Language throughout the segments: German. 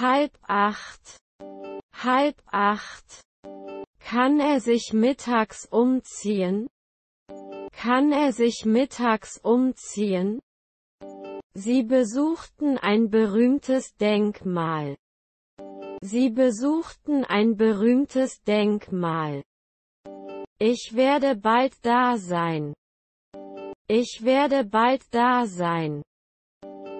Halb acht. Halb acht. Kann er sich mittags umziehen? Kann er sich mittags umziehen? Sie besuchten ein berühmtes Denkmal. Sie besuchten ein berühmtes Denkmal. Ich werde bald da sein. Ich werde bald da sein.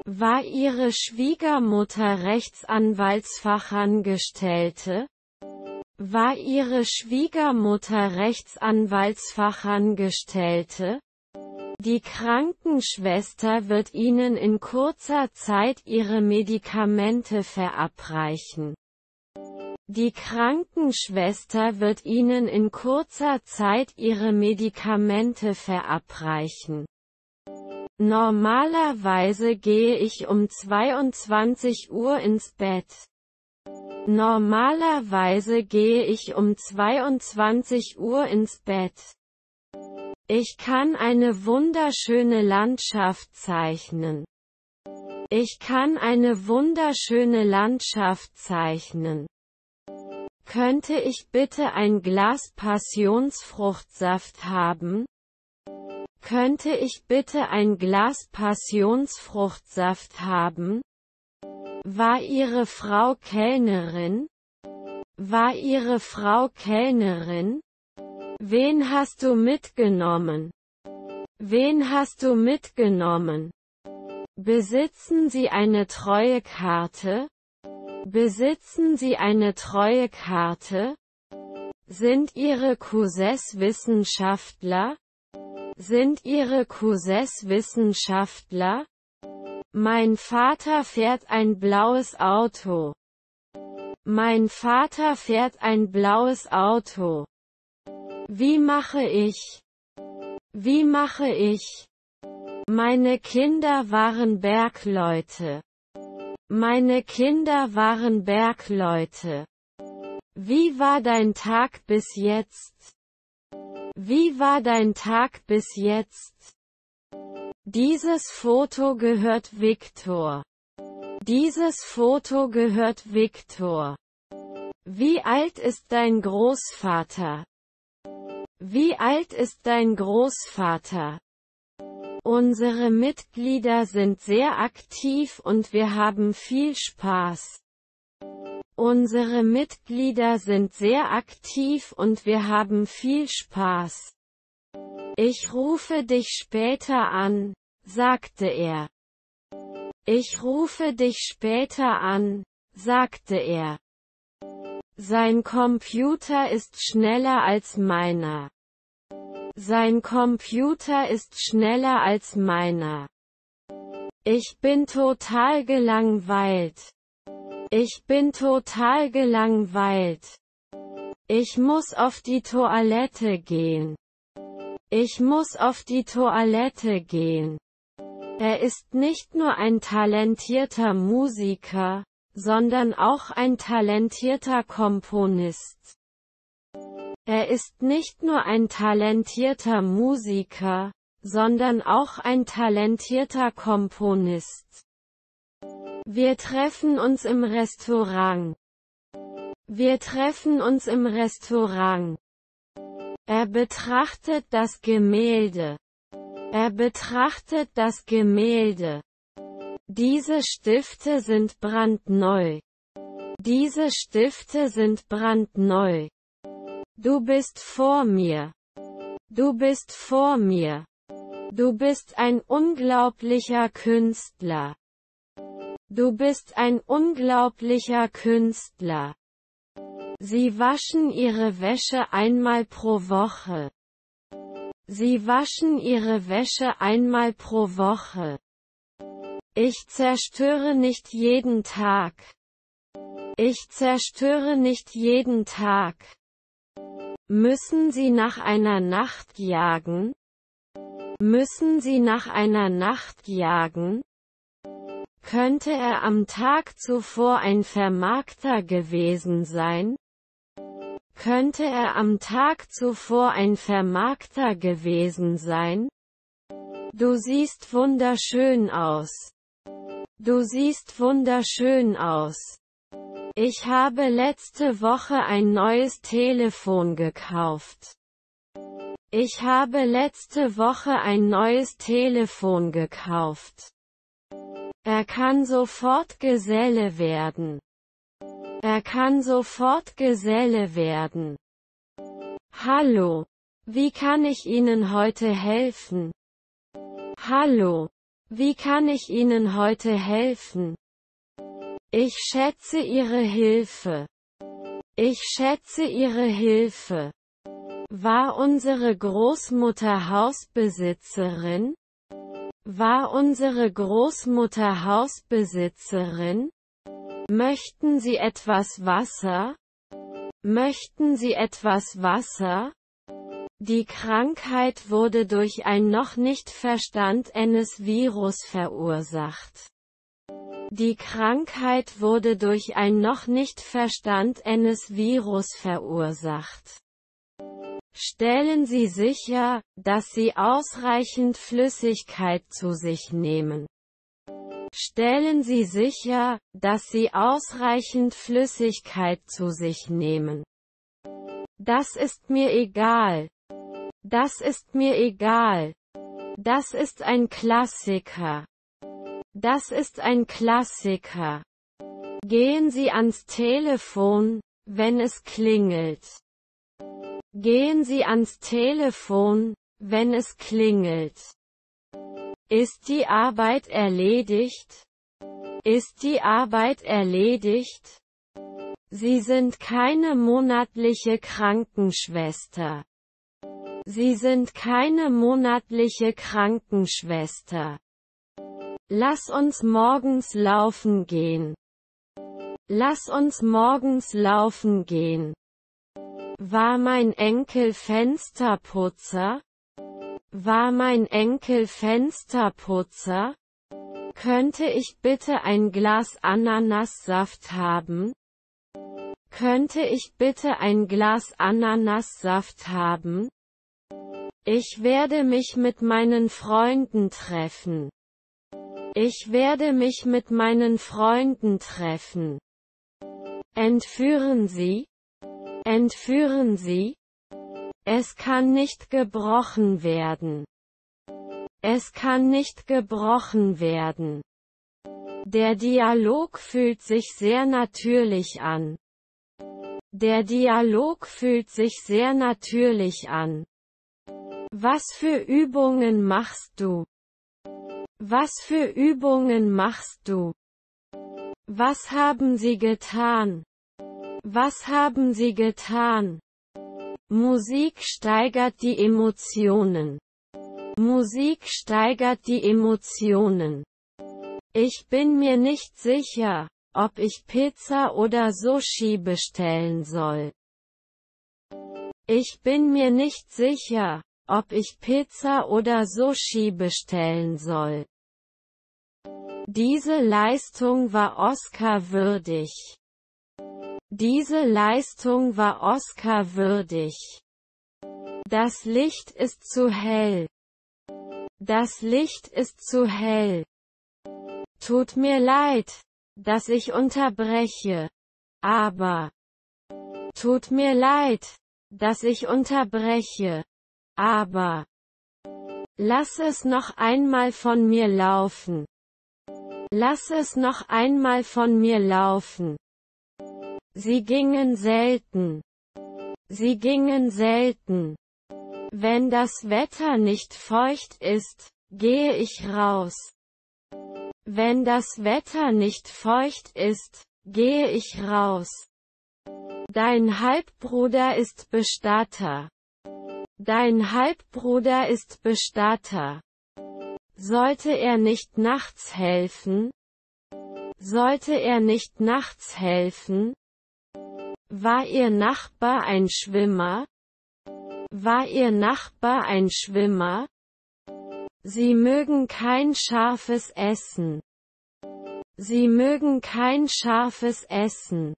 War Ihre Schwiegermutter Rechtsanwaltsfachangestellte? War Ihre Schwiegermutter Rechtsanwaltsfachangestellte? Die Krankenschwester wird Ihnen in kurzer Zeit Ihre Medikamente verabreichen. Die Krankenschwester wird Ihnen in kurzer Zeit Ihre Medikamente verabreichen. Normalerweise gehe ich um 22 Uhr ins Bett. Normalerweise gehe ich um 22 Uhr ins Bett. Ich kann eine wunderschöne Landschaft zeichnen. Ich kann eine wunderschöne Landschaft zeichnen. Könnte ich bitte ein Glas Passionsfruchtsaft haben? Könnte ich bitte ein Glas Passionsfruchtsaft haben? War Ihre Frau Kellnerin? War Ihre Frau Kellnerin? Wen hast du mitgenommen? Wen hast du mitgenommen? Besitzen Sie eine Treuekarte? Besitzen Sie eine Treuekarte? Sind Ihre Cousins Wissenschaftler? Sind Ihre Cousins Wissenschaftler? Mein Vater fährt ein blaues Auto. Mein Vater fährt ein blaues Auto. Wie mache ich? Wie mache ich? Meine Kinder waren Bergleute. Meine Kinder waren Bergleute. Wie war dein Tag bis jetzt? Wie war dein Tag bis jetzt? Dieses Foto gehört Viktor. Dieses Foto gehört Viktor. Wie alt ist dein Großvater? Wie alt ist dein Großvater? Unsere Mitglieder sind sehr aktiv und wir haben viel Spaß. Unsere Mitglieder sind sehr aktiv und wir haben viel Spaß. Ich rufe dich später an, sagte er. Ich rufe dich später an, sagte er. Sein Computer ist schneller als meiner. Sein Computer ist schneller als meiner. Ich bin total gelangweilt. Ich bin total gelangweilt. Ich muss auf die Toilette gehen. Ich muss auf die Toilette gehen. Er ist nicht nur ein talentierter Musiker, sondern auch ein talentierter Komponist. Er ist nicht nur ein talentierter Musiker, sondern auch ein talentierter Komponist. Wir treffen uns im Restaurant. Wir treffen uns im Restaurant. Er betrachtet das Gemälde. Er betrachtet das Gemälde. Diese Stifte sind brandneu. Diese Stifte sind brandneu. Du bist vor mir. Du bist vor mir. Du bist ein unglaublicher Künstler. Du bist ein unglaublicher Künstler. Sie waschen ihre Wäsche einmal pro Woche. Sie waschen ihre Wäsche einmal pro Woche. Ich zerstöre nicht jeden Tag. Ich zerstöre nicht jeden Tag. Müssen Sie nach einer Nacht jagen? Müssen Sie nach einer Nacht jagen? Könnte er am Tag zuvor ein Vermarkter gewesen sein? Könnte er am Tag zuvor ein Vermarkter gewesen sein? Du siehst wunderschön aus. Du siehst wunderschön aus. Ich habe letzte Woche ein neues Telefon gekauft. Ich habe letzte Woche ein neues Telefon gekauft. Er kann sofort Geselle werden. Er kann sofort Geselle werden. Hallo. Wie kann ich Ihnen heute helfen? Hallo. Wie kann ich Ihnen heute helfen? Ich schätze Ihre Hilfe. Ich schätze Ihre Hilfe. War unsere Großmutter Hausbesitzerin? War unsere Großmutter Hausbesitzerin? Möchten Sie etwas Wasser? Möchten Sie etwas Wasser? Die Krankheit wurde durch ein noch nicht verstandenes Virus verursacht. Die Krankheit wurde durch ein noch nicht verstandenes Virus verursacht. Stellen Sie sicher, dass Sie ausreichend Flüssigkeit zu sich nehmen. Stellen Sie sicher, dass Sie ausreichend Flüssigkeit zu sich nehmen. Das ist mir egal. Das ist mir egal. Das ist ein Klassiker. Das ist ein Klassiker. Gehen Sie ans Telefon, wenn es klingelt. Gehen Sie ans Telefon, wenn es klingelt. Ist die Arbeit erledigt? Ist die Arbeit erledigt? Sie sind keine monatliche Krankenschwester. Sie sind keine monatliche Krankenschwester. Lass uns morgens laufen gehen. Lass uns morgens laufen gehen. War mein Enkel Fensterputzer? War mein Enkel Fensterputzer? Könnte ich bitte ein Glas Ananassaft haben? Könnte ich bitte ein Glas Ananassaft haben? Ich werde mich mit meinen Freunden treffen. Ich werde mich mit meinen Freunden treffen. Entführen Sie? Entführen Sie? Es kann nicht gebrochen werden. Es kann nicht gebrochen werden. Der Dialog fühlt sich sehr natürlich an. Der Dialog fühlt sich sehr natürlich an. Was für Übungen machst du? Was für Übungen machst du? Was haben Sie getan? Was haben Sie getan? Musik steigert die Emotionen. Musik steigert die Emotionen. Ich bin mir nicht sicher, ob ich Pizza oder Sushi bestellen soll. Ich bin mir nicht sicher, ob ich Pizza oder Sushi bestellen soll. Diese Leistung war Oscar würdig. Diese Leistung war Oscar würdig. Das Licht ist zu hell. Das Licht ist zu hell. Tut mir leid, dass ich unterbreche. Aber. Tut mir leid, dass ich unterbreche. Aber. Lass es noch einmal von mir laufen. Lass es noch einmal von mir laufen. Sie gingen selten. Sie gingen selten. Wenn das Wetter nicht feucht ist, gehe ich raus. Wenn das Wetter nicht feucht ist, gehe ich raus. Dein Halbbruder ist Bestatter. Dein Halbbruder ist Bestatter. Sollte er nicht nachts helfen? Sollte er nicht nachts helfen? War Ihr Nachbar ein Schwimmer? War Ihr Nachbar ein Schwimmer? Sie mögen kein scharfes Essen. Sie mögen kein scharfes Essen.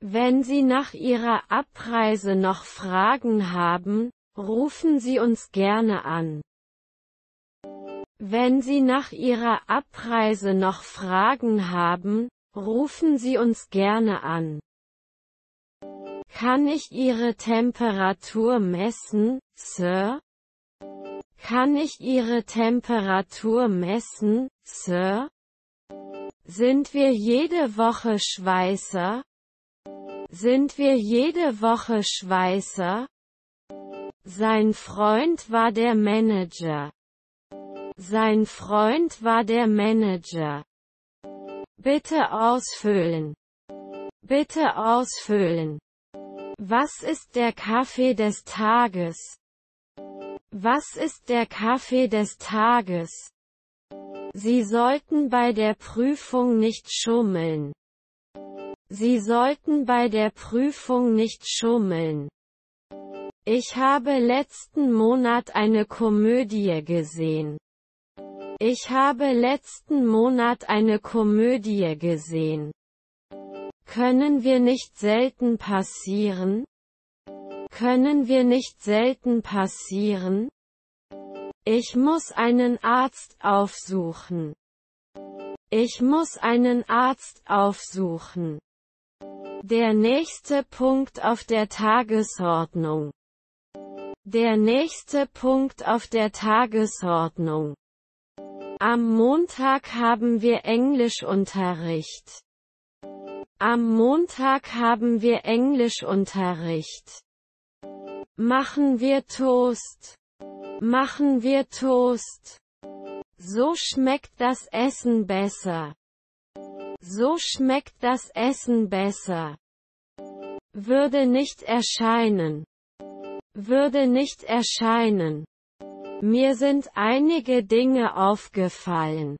Wenn Sie nach Ihrer Abreise noch Fragen haben, rufen Sie uns gerne an. Wenn Sie nach Ihrer Abreise noch Fragen haben, Rufen Sie uns gerne an. Kann ich Ihre Temperatur messen, Sir? Kann ich Ihre Temperatur messen, Sir? Sind wir jede Woche Schweißer? Sind wir jede Woche Schweißer? Sein Freund war der Manager. Sein Freund war der Manager. Bitte ausfüllen. Bitte ausfüllen. Was ist der Kaffee des Tages? Was ist der Kaffee des Tages? Sie sollten bei der Prüfung nicht schummeln. Sie sollten bei der Prüfung nicht schummeln. Ich habe letzten Monat eine Komödie gesehen. Ich habe letzten Monat eine Komödie gesehen. Können wir nicht selten passieren? Können wir nicht selten passieren? Ich muss einen Arzt aufsuchen. Ich muss einen Arzt aufsuchen. Der nächste Punkt auf der Tagesordnung. Der nächste Punkt auf der Tagesordnung. Am Montag haben wir Englischunterricht. Am Montag haben wir Englischunterricht. Machen wir Toast. Machen wir Toast. So schmeckt das Essen besser. So schmeckt das Essen besser. Würde nicht erscheinen. Würde nicht erscheinen. Mir sind einige Dinge aufgefallen.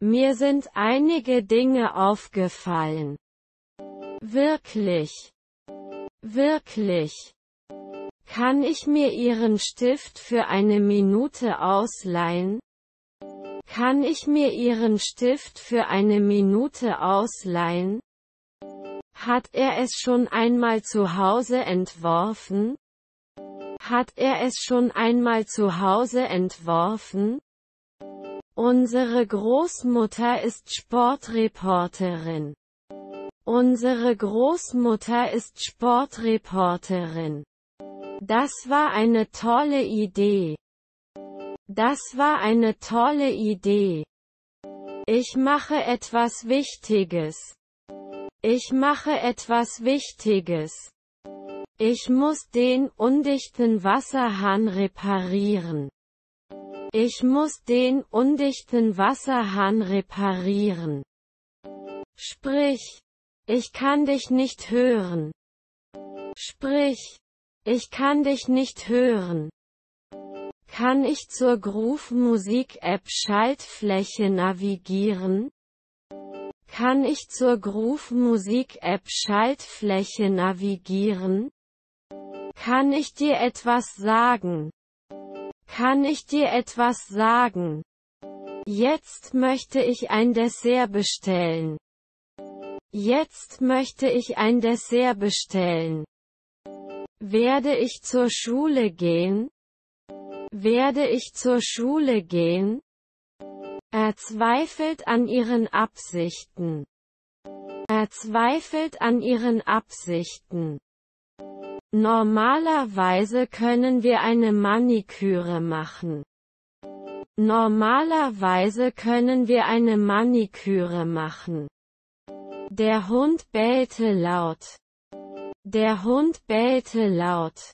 Mir sind einige Dinge aufgefallen. Wirklich. Wirklich. Kann ich mir Ihren Stift für eine Minute ausleihen? Kann ich mir Ihren Stift für eine Minute ausleihen? Hat er es schon einmal zu Hause entworfen? Hat er es schon einmal zu Hause entworfen? Unsere Großmutter ist Sportreporterin. Unsere Großmutter ist Sportreporterin. Das war eine tolle Idee. Das war eine tolle Idee. Ich mache etwas Wichtiges. Ich mache etwas Wichtiges. Ich muss den undichten Wasserhahn reparieren. Ich muss den undichten Wasserhahn reparieren. Sprich. Ich kann dich nicht hören. Sprich. Ich kann dich nicht hören. Kann ich zur Groove Musik App Schaltfläche navigieren? Kann ich zur Groove Musik App Schaltfläche navigieren? Kann ich dir etwas sagen? Kann ich dir etwas sagen? Jetzt möchte ich ein Dessert bestellen. Jetzt möchte ich ein Dessert bestellen. Werde ich zur Schule gehen? Werde ich zur Schule gehen? Er zweifelt an ihren Absichten. Er zweifelt an ihren Absichten. Normalerweise können wir eine Maniküre machen. Normalerweise können wir eine Maniküre machen. Der Hund bellte laut. Der Hund bellte laut.